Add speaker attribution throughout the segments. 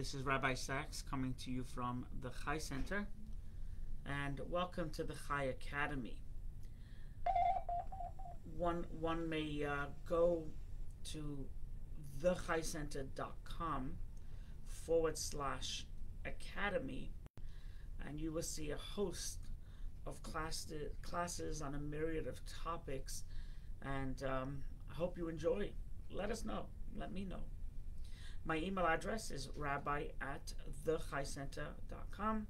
Speaker 1: This is Rabbi Saacks coming to you from the Chai Center, and welcome to the Chai Academy. One one may uh, go to thechaicenter.com forward slash academy, and you will see a host of class classes on a myriad of topics. And um, I hope you enjoy. Let us know. Let me know. My email address is rabbi at thechaicenter.com.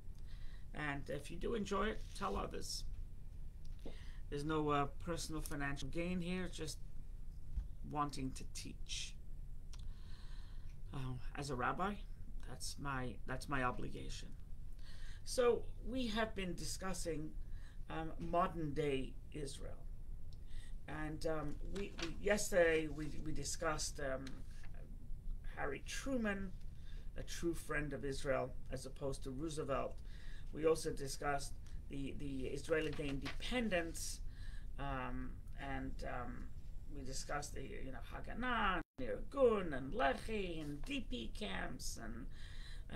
Speaker 1: And if you do enjoy it, tell others. There's no uh, personal financial gain here, just wanting to teach. Uh, as a rabbi, that's my that's my obligation. So we have been discussing um, modern day Israel, and um, we, we, yesterday we we discussed um, Harry Truman, a true friend of Israel, as opposed to Roosevelt. We also discussed the the Israeli Day independence, um, and um, we discussed the you know Haganah, Irgun, and Lehi, and DP camps, and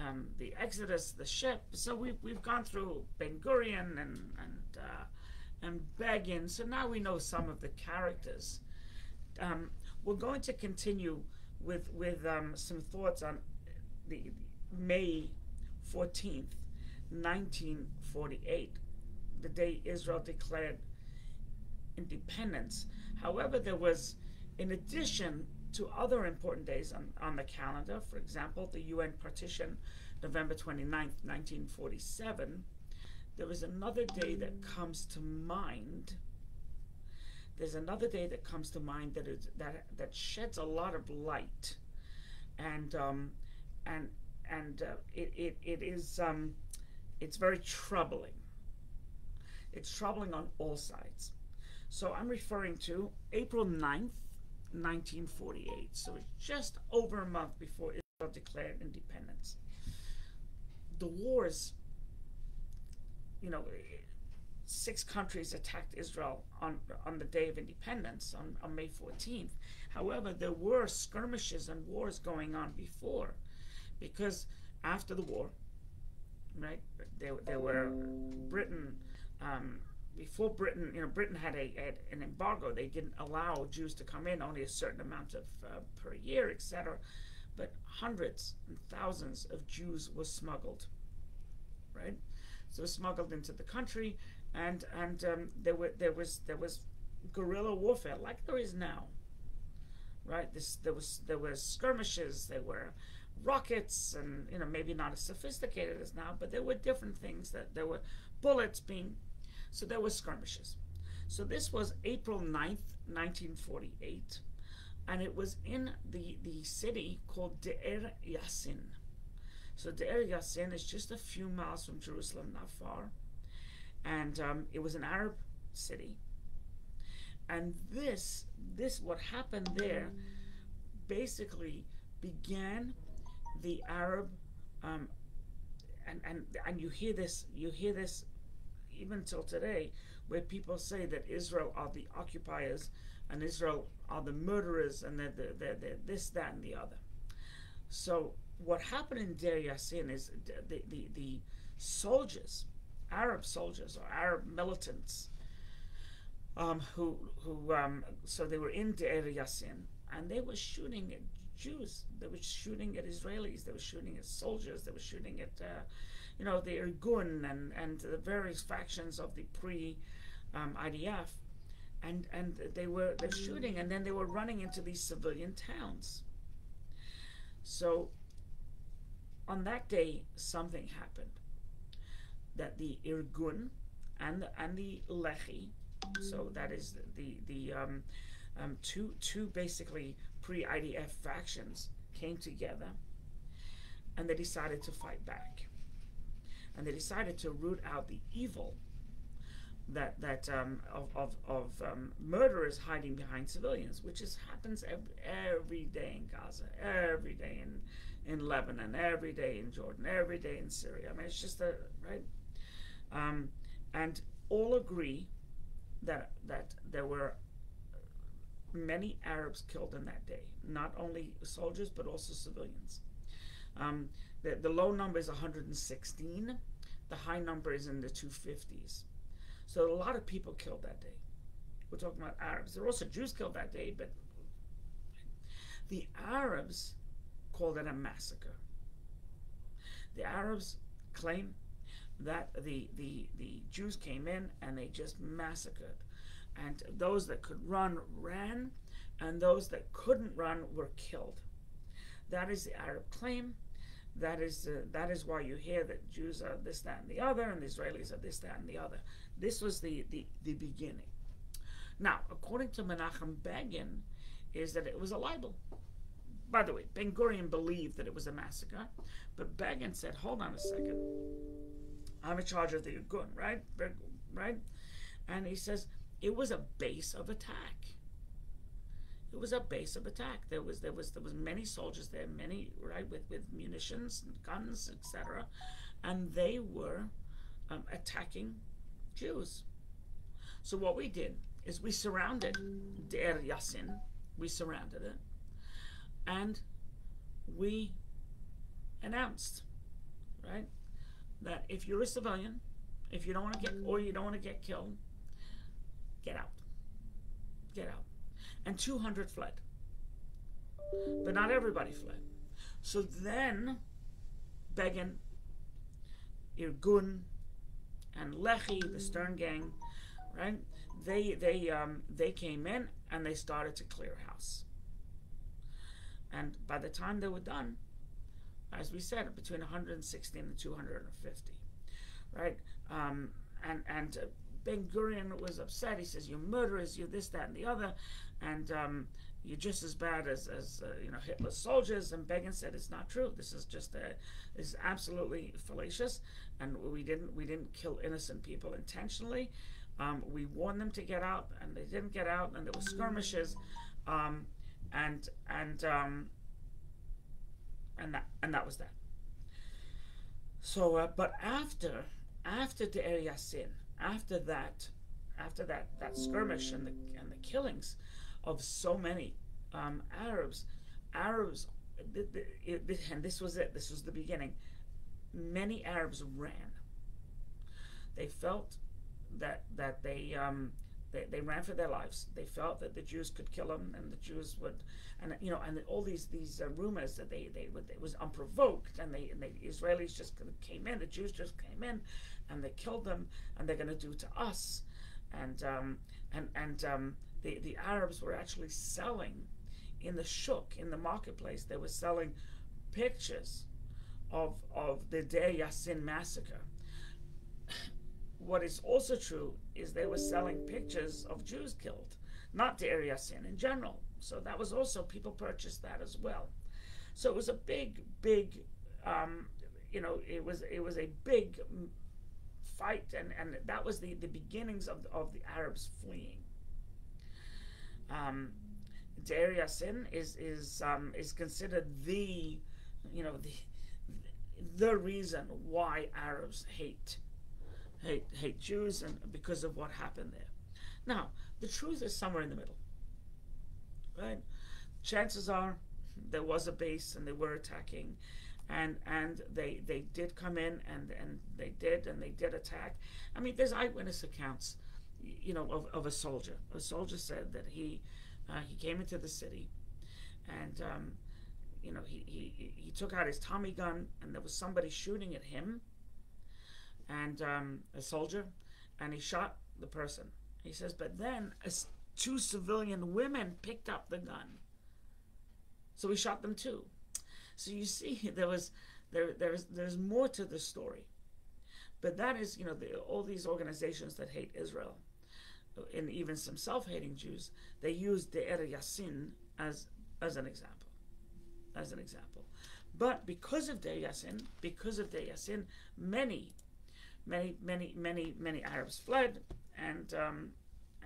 Speaker 1: um, the Exodus, the ship. So we've we've gone through Ben Gurion and and uh, and Begin. So now we know some of the characters. Um, we're going to continue with with um, some thoughts on the May fourteenth, nineteen forty eight, the day Israel declared independence. However, there was, in addition to other important days on, on the calendar, for example, the UN partition, November 29th, 1947, there was another day that comes to mind. There's another day that comes to mind that is that that sheds a lot of light, and um, and and uh, it, it it is um, it's very troubling. It's troubling on all sides. So I'm referring to April 9th, 1948. So it's just over a month before Israel declared independence. The wars, you know, six countries attacked Israel on, on the day of independence, on, on May 14th. However, there were skirmishes and wars going on before, because after the war, right, there, there were Britain. Um, before Britain, you know, Britain had a had an embargo. They didn't allow Jews to come in, only a certain amount of uh, per year, etc. But hundreds and thousands of Jews were smuggled, right? So smuggled into the country, and and um, there were there was there was guerrilla warfare like there is now, right? This there was there was skirmishes, there were rockets, and you know maybe not as sophisticated as now, but there were different things that there were bullets being so there were skirmishes. So this was April 9th, 1948, and it was in the, the city called Deir Yassin. So Deir Yassin is just a few miles from Jerusalem, not far. And um, it was an Arab city. And this, this, what happened there, basically began the Arab, um, and, and, and you hear this, you hear this even till today, where people say that Israel are the occupiers and Israel are the murderers and they're, they're, they're, they're this, that, and the other. So what happened in Deir Yassin is the, the, the soldiers, Arab soldiers or Arab militants, um, who who um, so they were in Deir Yassin and they were shooting at Jews. They were shooting at Israelis. They were shooting at soldiers. They were shooting at uh, you know, the Irgun and, and the various factions of the pre um, IDF. And, and they were they're shooting and then they were running into these civilian towns. So on that day something happened that the Irgun and the, and the Lehi, so that is the the um, um, two two basically pre-IDF factions came together and they decided to fight back and they decided to root out the evil that that um, of of, of um, murderers hiding behind civilians, which is happens every, every day in Gaza, every day in in Lebanon, every day in Jordan, every day in Syria. I mean, it's just a right, um, and all agree that that there were many Arabs killed in that day, not only soldiers but also civilians. Um, the, the low number is 116, the high number is in the 250s. So a lot of people killed that day. We're talking about Arabs. There were also Jews killed that day, but the Arabs called it a massacre. The Arabs claim that the, the, the Jews came in and they just massacred. And those that could run ran, and those that couldn't run were killed. That is the Arab claim. That is, uh, that is why you hear that Jews are this, that, and the other, and the Israelis are this, that, and the other. This was the, the, the beginning. Now, according to Menachem Begin, is that it was a libel. By the way, Ben Gurion believed that it was a massacre, but Begin said, hold on a second. I'm in charge of the Irgun, right? Right? And he says, it was a base of attack. It was a base of attack. There was there was there was many soldiers there, many right with with munitions and guns, etc., and they were um, attacking Jews. So what we did is we surrounded Deir Yassin. We surrounded it, and we announced, right, that if you're a civilian, if you don't want to get or you don't want to get killed, get out. Get out. And 200 fled. But not everybody fled. So then Begin, Irgun, and Lehi, the Stern gang, right? They they um, they came in and they started to clear house. And by the time they were done, as we said, between 160 and 250, right? Um, and and uh, Ben Gurion was upset. He says, "You're murderers. You're this, that, and the other, and um, you're just as bad as, as uh, you know Hitler's soldiers." And Begin said, "It's not true. This is just a, this is absolutely fallacious, and we didn't we didn't kill innocent people intentionally. Um, we warned them to get out, and they didn't get out, and there were skirmishes, um, and and um, and that and that was that. So, uh, but after after the area Yassin, after that, after that that skirmish and the and the killings of so many um, Arabs, Arabs, and this was it. This was the beginning. Many Arabs ran. They felt that that they um, they, they ran for their lives. They felt that the Jews could kill them, and the Jews would, and you know, and all these these uh, rumors that they they would it was unprovoked, and they and the Israelis just came in, the Jews just came in, and they killed them, and they're going to do to us, and um, and and um, the the Arabs were actually selling in the shuk in the marketplace. They were selling pictures of of the Deir Yassin massacre what is also true is they were selling pictures of Jews killed, not Deir Sin in general. So that was also, people purchased that as well. So it was a big, big, um, you know, it was it was a big fight, and, and that was the, the beginnings of, of the Arabs fleeing. Um, Deir Yassin is is um, is considered the, you know, the the reason why Arabs hate hate, hate Jews and because of what happened there. Now, the truth is somewhere in the middle. Right? Chances are there was a base and they were attacking and and they they did come in and and they did and they did attack. I mean, there's eyewitness accounts, you know, of, of a soldier. A soldier said that he uh, he came into the city, and um, you know he, he he took out his Tommy gun and there was somebody shooting at him, and um, a soldier, and he shot the person. He says, but then two civilian women picked up the gun, so he shot them too. So you see, there was there there's there's more to the story, but that is you know the, all these organizations that hate Israel, and even some self-hating Jews, they use Deir Yassin as as an example, as an example. But because of Deir Yassin, because of Deir Yassin, many many, many, many, many Arabs fled, and um,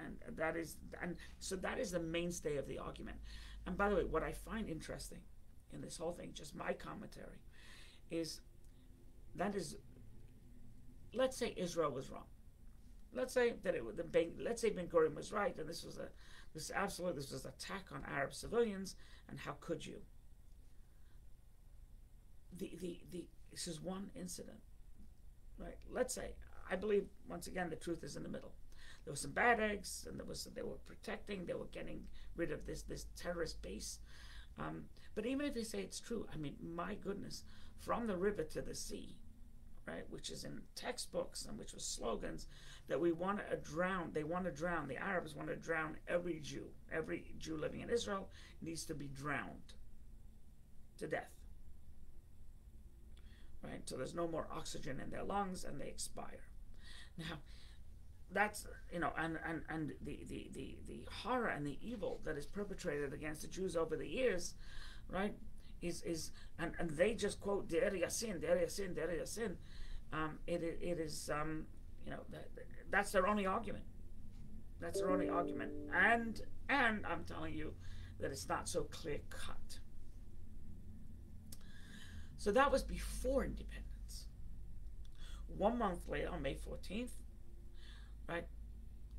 Speaker 1: and that is and so that is the mainstay of the argument. And by the way, what I find interesting in this whole thing, just my commentary, is that is, let's say Israel was wrong. Let's say that it the ben, let's say Ben Gurion was right, and this was a this absolutely this was an attack on Arab civilians, and how could you? The the the This is one incident, right? Let's say I believe once again the truth is in the middle. There were some bad eggs, and there was they were protecting, they were getting rid of this this terrorist base. Um, but even if they say it's true, I mean, my goodness, from the river to the sea, right, which is in textbooks and which was slogans that we want to drown. They want to drown. The Arabs want to drown every Jew. Every Jew living in Israel needs to be drowned to death. Right? So there's no more oxygen in their lungs and they expire. Now, that's you know and and and the the the, the horror and the evil that is perpetrated against the Jews over the years right is is and, and they just quote Deir Yassin Deir Yassin Deir Yassin um, it, it is um, you know that, that's their only argument that's their only argument and and I'm telling you that it's not so clear cut so that was before independence one month later on May 14th right?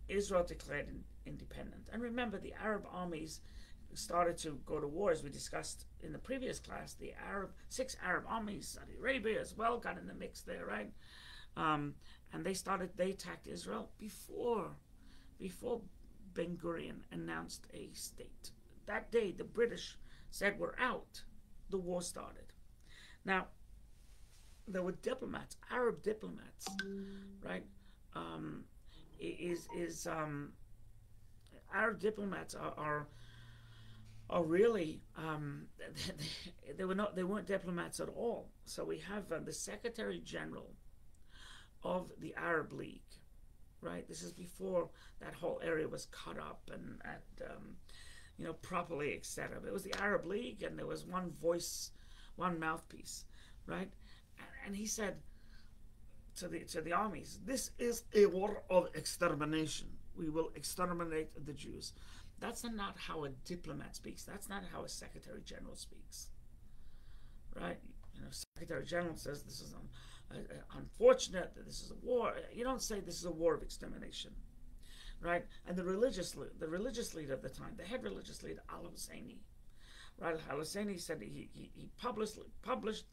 Speaker 1: Israel declared independent. And remember, the Arab armies started to go to war, as we discussed in the previous class. The Arab six Arab armies, Saudi Arabia as well, got in the mix there, right? Um, and they started. They attacked Israel before, before Ben Gurion announced a state. That day, the British said we're out. The war started. Now, there were diplomats, Arab diplomats, right? Um, is is um, our diplomats are are, are really um, they, they, were not they weren't diplomats at all. So we have uh, the Secretary General of the Arab League, right? This is before that whole area was cut up and and um, you know properly etc. It was the Arab League, and there was one voice, one mouthpiece, right? and, he said to the to the armies. This is a war of extermination. We will exterminate the Jews. That's not how a diplomat speaks. That's not how a secretary general speaks. Right? You know, secretary general says this is un, uh, uh, unfortunate that this is a war. You don't say this is a war of extermination. Right? And the religious the religious leader of the time, the head religious leader, Al Husseini, right? Al Husseini said he, he, he published published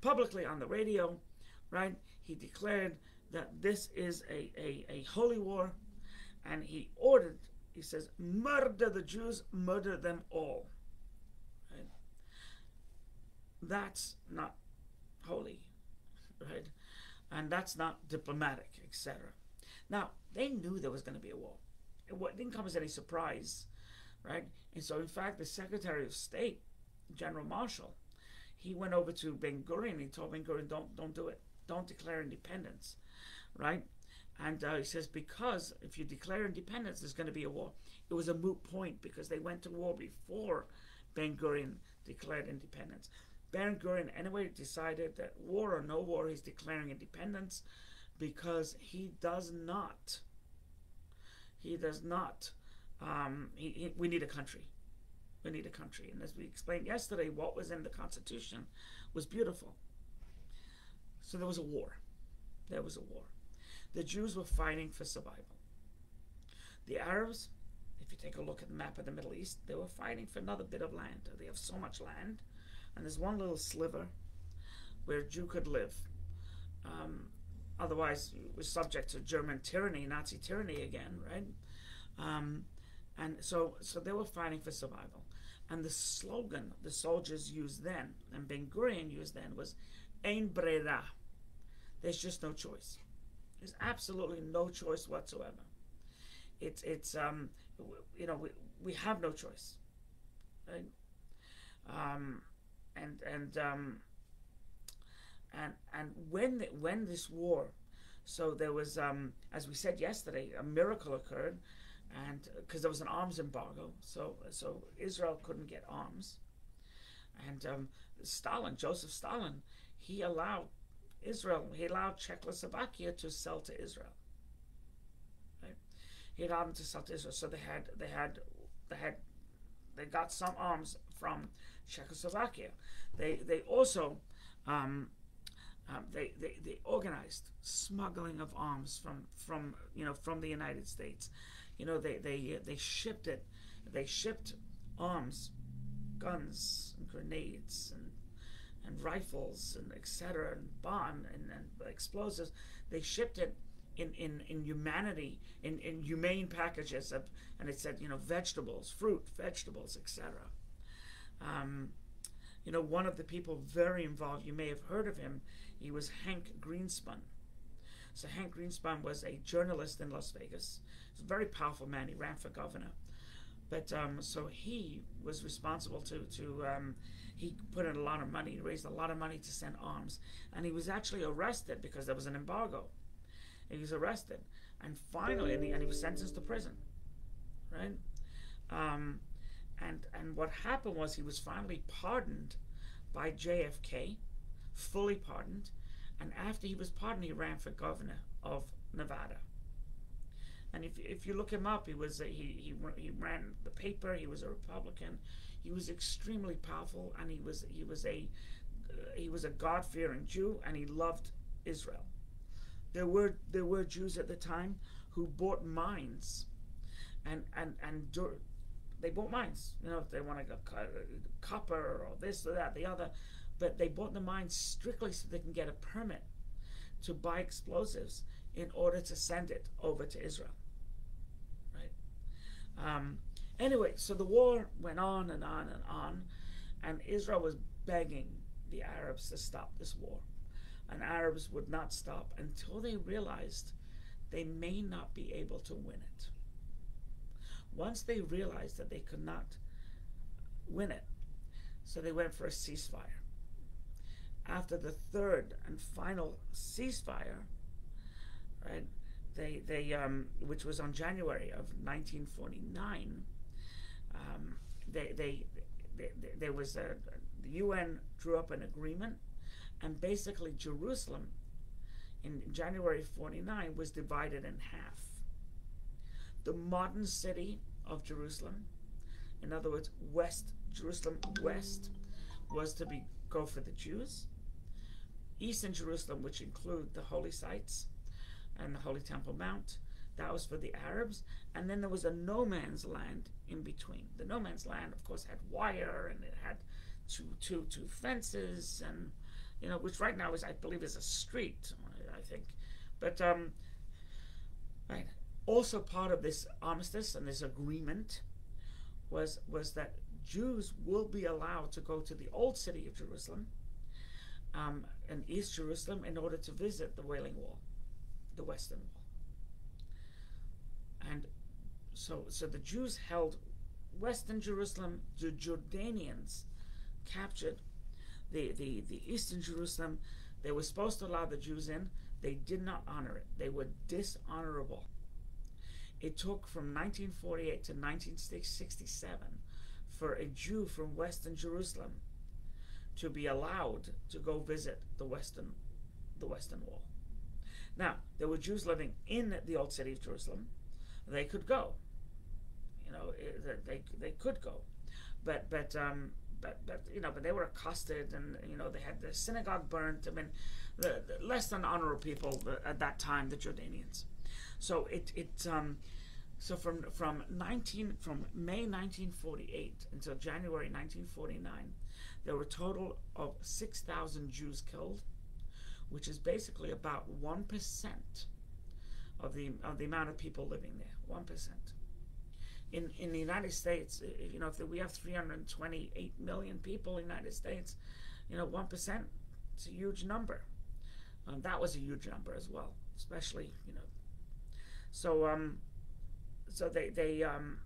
Speaker 1: publicly on the radio right? He declared that this is a, a, a holy war, and he ordered, he says, murder the Jews, murder them all. Right? That's not holy, right? And that's not diplomatic, etc. Now, they knew there was going to be a war. It didn't come as any surprise, right? And so, in fact, the Secretary of State, General Marshall, he went over to Ben Gurion. and He told Ben Gurion, "Don't, don't do it don't declare independence, right? And uh, he says, because if you declare independence, there's going to be a war. It was a moot point because they went to war before Ben Gurion declared independence. Ben Gurion, anyway, decided that war or no war, he's declaring independence because he does not, he does not, um, he, he, we need a country. We need a country. And as we explained yesterday, what was in the Constitution was beautiful. So there was a war. There was a war. The Jews were fighting for survival. The Arabs, if you take a look at the map of the Middle East, they were fighting for another bit of land. They have so much land, and there's one little sliver where a Jew could live. Um, otherwise, it was subject to German tyranny, Nazi tyranny again, right? Um, and so, so they were fighting for survival. And the slogan the soldiers used then, and Ben Gurion used then, was Ein brera. There's just no choice. There's absolutely no choice whatsoever. It's it's um you know we, we have no choice, right? Um, and and um, and and when when this war, so there was um as we said yesterday, a miracle occurred, and because there was an arms embargo, so so Israel couldn't get arms, and um, Stalin, Joseph Stalin, he allowed Israel, he allowed Czechoslovakia to sell to Israel. Right? He allowed them to sell to Israel. So they had they had they had they got some arms from Czechoslovakia. They they also um, um, they, they, they organized smuggling of arms from from you know from the United States. You know they they they shipped it. They shipped arms, guns, and grenades and and rifles and etc. and bomb and, and explosives. They shipped it in, in, in humanity, in, in humane packages of, and it said, you know, vegetables, fruit, vegetables, etc. Um, you know, one of the people very involved, you may have heard of him, he was Hank Greenspun. So Hank Greenspun was a journalist in Las Vegas. He's a very powerful man. He ran for governor. But um, so he was responsible to, to um, he put in a lot of money, he raised a lot of money to send arms. And he was actually arrested because there was an embargo. He was arrested. And finally, and he, and he was sentenced to prison. Right? Um, and, and what happened was he was finally pardoned by JFK, fully pardoned. And after he was pardoned, he ran for governor of Nevada. And if, if you look him up, he was a, he, he he ran the paper. He was a Republican. He was extremely powerful, and he was he was a uh, he was a God fearing Jew, and he loved Israel. There were there were Jews at the time who bought mines, and and and they bought mines. You know, if they wanted a copper or this or that, the other, but they bought the mines strictly so they can get a permit to buy explosives in order to send it over to Israel. Um, anyway, so the war went on and on and on, and Israel was begging the Arabs to stop this war and Arabs would not stop until they realized they may not be able to win it. Once they realized that they could not win it, so they went for a ceasefire. After the third and final ceasefire, right, they they um, which was on January of 1949, um, they, they, they, they there was a the UN drew up an agreement and basically, Jerusalem in January 49 was divided in half. The modern city of Jerusalem, in other words, West Jerusalem West, was to be go for the Jews. Eastern Jerusalem, which include the holy sites and the Holy Temple Mount, that was for the Arabs. And then there was a no man's land in between. The no man's land, of course, had wire and it had two, two, two fences and you know, which right now is, I believe, is a street, I think. But um, right, also part of this armistice and this agreement was was that Jews will be allowed to go to the old city of Jerusalem um, and East Jerusalem in order to visit the Wailing Wall, the Western Wall. And so, so the Jews held Western Jerusalem. The Jordanians captured the, the, the Eastern Jerusalem, they were supposed to allow the Jews in. They did not honor it. They were dishonorable. It took from 1948 to 1967 for a Jew from Western Jerusalem to be allowed to go visit the Western, the Western Wall. Now, there were Jews living in the old city of Jerusalem. They could go. You know, eh, they, they could go. But, but um, but, but you know, but they were accosted, and you know, they had the synagogue burnt. I mean, the, the less than honorable people at that time, the Jordanians. So it it um, so from from 19 from May 1948 until January 1949, there were a total of 6,000 Jews killed, which is basically about one percent of the of the amount of people living there. One percent in, in the United States, you know, if we have 328 million people in the United States, you know, 1%, it's a huge number. Um, that was a huge number as well, especially, you know. So, um, so they, they, um,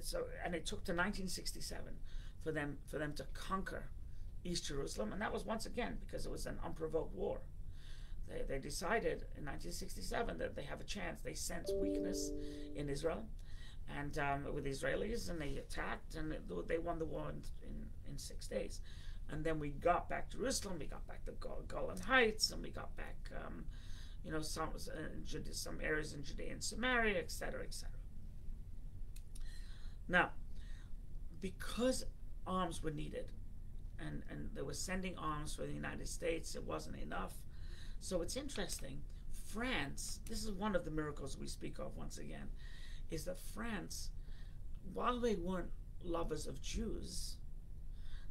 Speaker 1: so, and it took to 1967 for them, for them to conquer East Jerusalem. And that was once again because it was an unprovoked war. They, they decided in 1967 that they have a chance. They sense weakness in Israel and um, with the Israelis, and they attacked, and they won the war in, in, in, six days. And then we got back to Jerusalem, we got back the Golan Heights, and we got back, um, you know, some uh, some areas in Judea and Samaria, etc., etc. Now, because arms were needed, and and they were sending arms for the United States, it wasn't enough. So it's interesting. France, this is one of the miracles we speak of once again is that France, while they weren't lovers of Jews,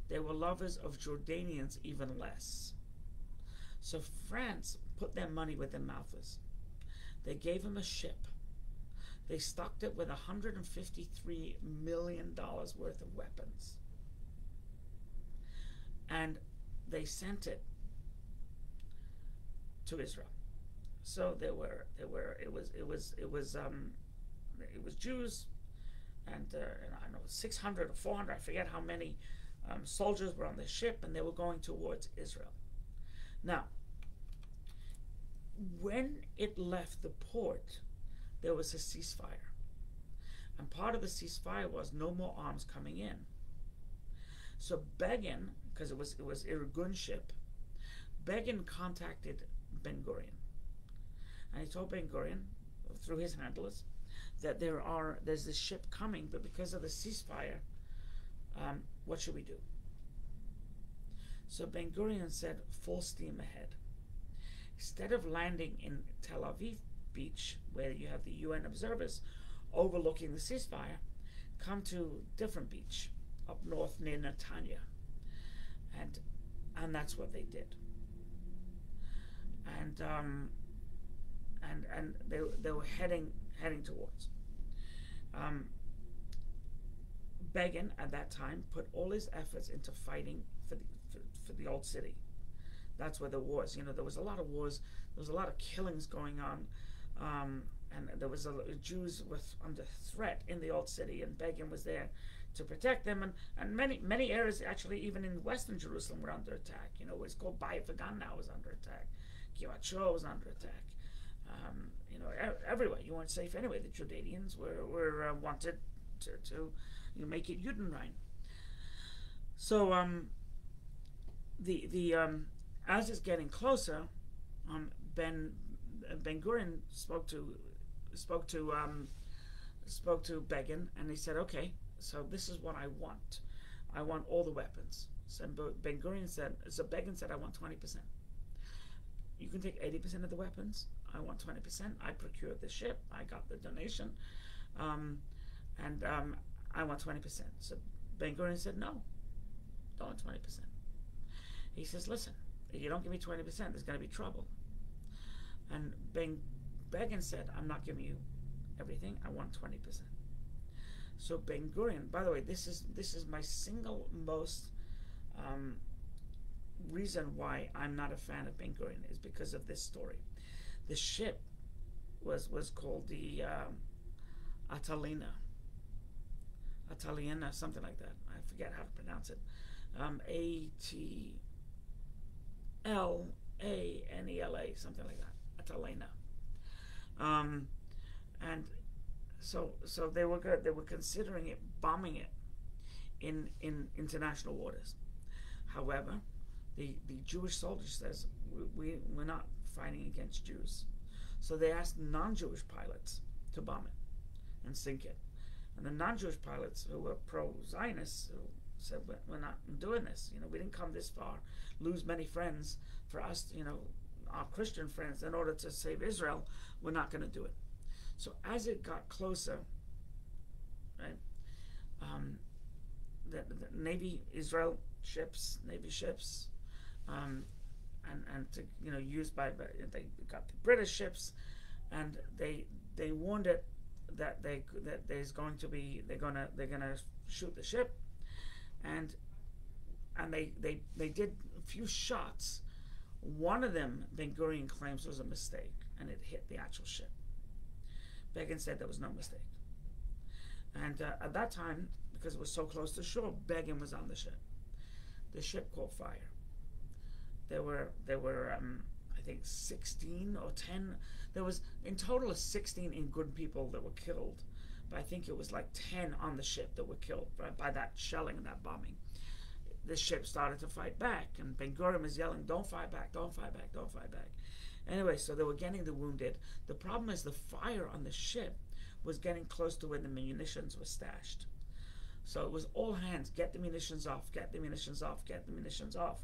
Speaker 1: They were lovers of Jordanians even less. So France put their money where their mouth. They gave him a ship. They stocked it with $153 million worth of weapons. And they sent it to Israel. So there were there were it was it was it was um, it was Jews, and, uh, and I don't know 600 or 400 I forget how many um, soldiers were on the ship, and they were going towards Israel. Now, when it left the port, there was a ceasefire. And part of the ceasefire was no more arms coming in. So Begin, because it was it was Irgun ship, Begin contacted Ben Gurion. And he told Ben Gurion, through his handlers, that there are there's this ship coming, but because of the ceasefire, um, what should we do? So Ben Gurion said, full steam ahead. Instead of landing in Tel Aviv beach, where you have the UN observers overlooking the ceasefire, come to different beach up north near Netanya. And and that's what they did. And um, and and they, they were heading heading towards. Um, at that time put all his efforts into fighting for the for, for the old city that's where the wars. You know, there was a lot of wars. There was a lot of killings going on, um, and there was a Jews was under threat in the old city, and Begin was there to protect them. And, and many many areas, actually, even in Western Jerusalem, were under attack. You know, it's called Bayit Vegan now was under attack. Givat was under attack. Um, you know, everywhere you weren't safe anyway. The Jordanians were were uh, wanted to, to you know, make it Judenrein. So um, the the um, as it's getting closer, um, Ben Ben Gurion spoke to spoke to um, spoke to Begin, and he said, "Okay, so this is what I want. I want all the weapons." So Ben Gurion said, "So Begin said, I want twenty percent. You can take eighty percent of the weapons. I want twenty percent. I procured the ship. I got the donation, um, and um, I want twenty percent." So Ben Gurion said, "No, don't want twenty percent." He says, "Listen." If you don't give me 20%, there's going to be trouble. And ben, Begin said, I'm not giving you everything. I want 20%. So Ben Gurion, by the way, this is this is my single most um, reason why I'm not a fan of Ben Gurion is because of this story. The ship was was called the um, Atalina, Ataliana, something like that. I forget how to pronounce it. Um, A T L A N E L A, something like that. Atalena. Um, and so so they were good. They were considering it bombing it in in international waters. However, the the Jewish soldier says we, we we're not fighting against Jews, so they asked non-Jewish pilots to bomb it and sink it. And the non-Jewish pilots who were pro-Zionists, said, we're not doing this. You know, we didn't come this far, lose many friends for us, you know, our Christian friends, in order to save Israel. We're not going to do it. So as it got closer, right, um, the, the, Navy Israel ships, Navy ships, um, and and to you know used by they got the British ships, and they they warned it that they that there's going to be they're gonna they're gonna shoot the ship and and they they they did a few shots. One of them, Ben Gurion claims was a mistake, and it hit the actual ship. Begin said there was no mistake. And uh, at that time, because it was so close to shore, Begin was on the ship. The ship caught fire. There were there were um, I think 16 or 10. There was in total of 16 Irgun people that were killed but I think it was like 10 on the ship that were killed by, by that shelling and that bombing. The ship started to fight back, and Ben Gurion was yelling, Don't fight back, don't fight back, don't fight back. Anyway, so they were getting the wounded. The problem is the fire on the ship was getting close to where the munitions were stashed. So it was all hands, get the munitions off, get the munitions off, get the munitions off.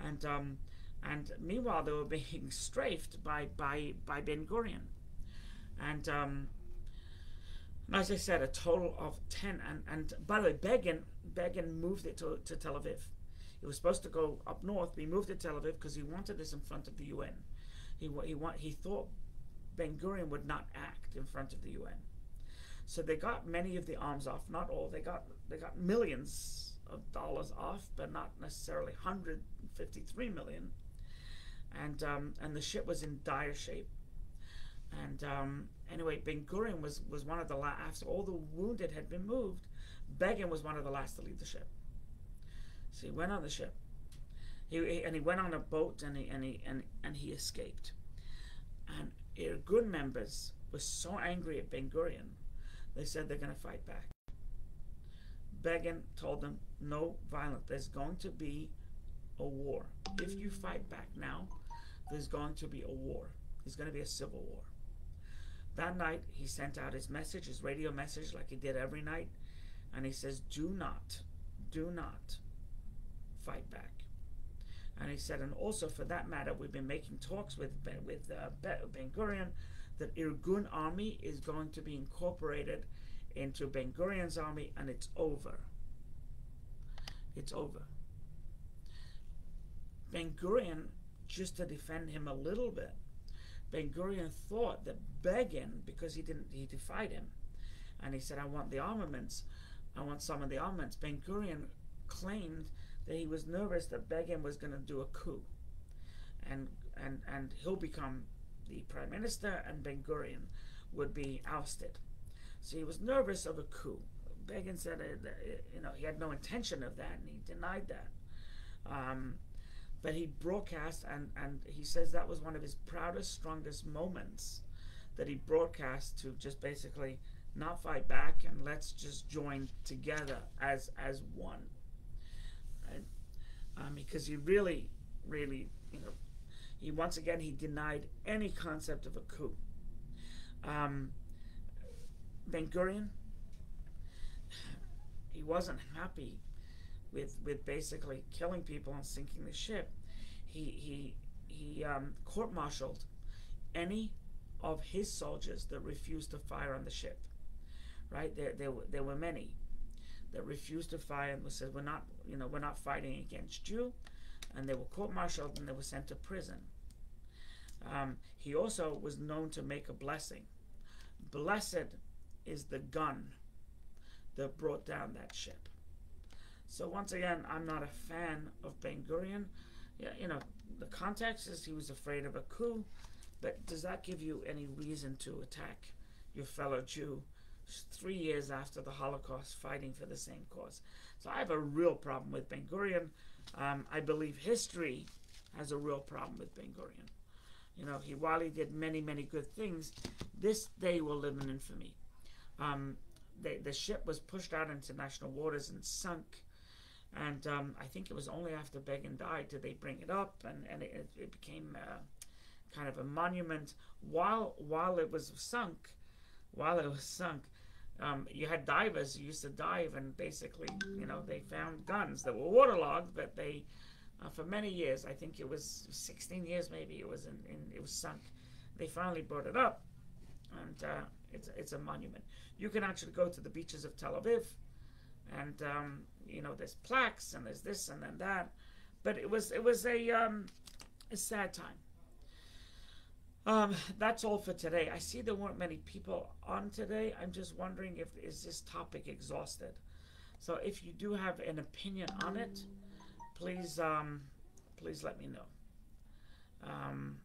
Speaker 1: And um, and meanwhile they were being strafed by by by Ben Gurion. And um, and as I said, a total of 10. And, and by the way, Begin, Begin moved it to, to Tel Aviv. He was supposed to go up north, but he moved to Tel Aviv because he wanted this in front of the UN. He he want, he thought Ben Gurion would not act in front of the UN. So they got many of the arms off, not all. They got they got millions of dollars off, but not necessarily 153 million. And um, and the ship was in dire shape. And um, anyway, Ben Gurion was was one of the last. After all the wounded had been moved, Begin was one of the last to leave the ship. So he went on the ship. He, he, and he went on a boat and he and he and, and he escaped. And Irgun members were so angry at Ben Gurion, they said they're going to fight back. Begin told them, no violence. There's going to be a war. If you fight back now, there's going to be a war. There's going to be a civil war. That night, he sent out his message, his radio message, like he did every night. And he says, do not, do not fight back. And he said, and also for that matter, we've been making talks with with uh, Ben Gurion that Irgun army is going to be incorporated into Ben Gurion's army, and it's over. It's over. Ben Gurion, just to defend him a little bit, Ben Gurion thought that Begin, because he didn't, he defied him, and he said, "I want the armaments. I want some of the armaments." Ben Gurion claimed that he was nervous that Begin was going to do a coup, and and and he'll become the prime minister, and Ben Gurion would be ousted. So he was nervous of a coup. Begin said, uh, you know, he had no intention of that, and he denied that. Um, but he broadcast, and, and he says that was one of his proudest, strongest moments that he broadcast to just basically not fight back and let's just join together as as one. Um, because he really, really, you know, he once again he denied any concept of a coup. Um, Ben Gurion, he wasn't happy with with basically killing people and sinking the ship. He he he um, court-martialed any of his soldiers that refused to fire on the ship. Right there, there there were many that refused to fire and said, "We're not, you know, we're not fighting against you." and they were court-martialed and they were sent to prison. Um, he also was known to make a blessing. Blessed is the gun that brought down that ship. So once again, I'm not a fan of Ben Gurion. Yeah, you know, the context is he was afraid of a coup, but does that give you any reason to attack your fellow Jew three years after the Holocaust, fighting for the same cause? So I have a real problem with Ben Gurion. Um, I believe history has a real problem with Ben Gurion. You know, he while he did many, many good things, this day will live in infamy. Um, the ship was pushed out into national waters and sunk. And um, I think it was only after Begin died did they bring it up, and, and it, it became uh, kind of a monument. While while it was sunk, while it was sunk, um, you had divers who used to dive and basically, you know, they found guns that were waterlogged, but they, uh, for many years, I think it was 16 years maybe, it was in, in it was sunk. They finally brought it up, and uh, it's it's a monument. You can actually go to the beaches of Tel Aviv, and um, you know there's plaques and there's this and then that, but it was it was a um, a sad time. Um, that's all for today. I see there weren't many people on today. I'm just wondering if is this topic exhausted. So if you do have an opinion on it, please um, please let me know. Um,